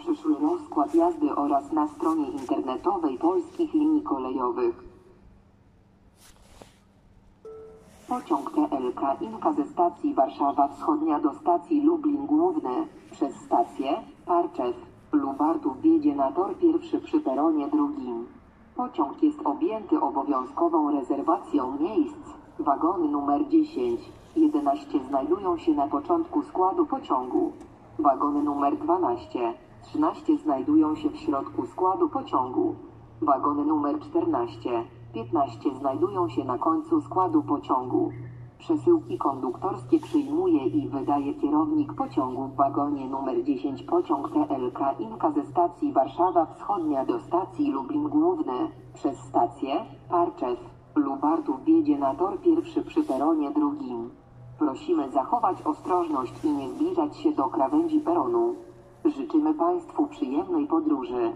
przyszły rozkład jazdy oraz na stronie internetowej Polskich Linii Kolejowych. Pociąg TLK Inka ze stacji Warszawa Wschodnia do stacji Lublin Główny przez stację Parczew Lubartów wjedzie na tor pierwszy przy peronie drugim. Pociąg jest objęty obowiązkową rezerwacją miejsc. Wagony numer 10, 11 znajdują się na początku składu pociągu. Wagony numer 12, 13 znajdują się w środku składu pociągu. Wagony numer 14, 15 znajdują się na końcu składu pociągu. Przesyłki konduktorskie przyjmuje i wydaje kierownik pociągu w wagonie numer 10 pociąg TLK Inka ze stacji Warszawa Wschodnia do stacji Lublin Główny przez stację Parczew Lubartów wjedzie na tor pierwszy przy peronie drugim. Prosimy zachować ostrożność i nie zbliżać się do krawędzi peronu. Życzymy Państwu przyjemnej podróży.